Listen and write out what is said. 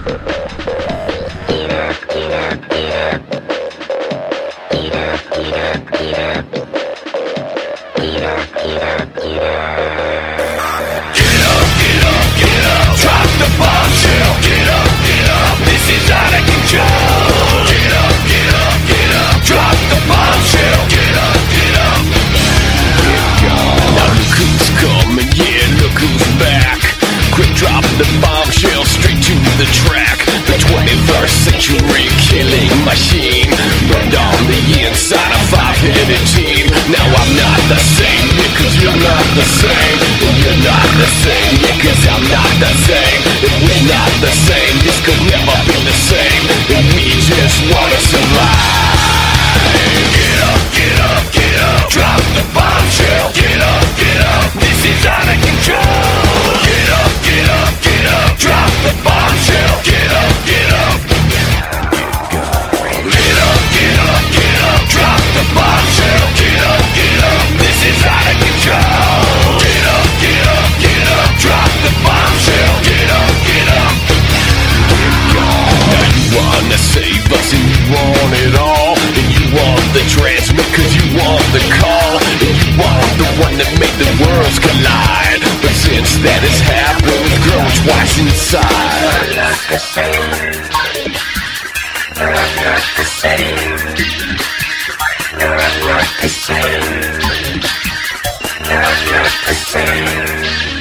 Get up, get up, drop the bombshell Get up, get up, this is out of control. You're century killing machine Burned on the inside a five-headed team Now I'm not the same cause you're not the same You're not the same cause I'm not the same If we're not the same This could never be the same. And we just wanna survive. Save us, and you want it all. And you want the transmit cause you want the call. And you want the one that made the worlds collide. But since that has happened, we've grown twice inside. We're not the same. We're not the same. We're not the same. We're not the same.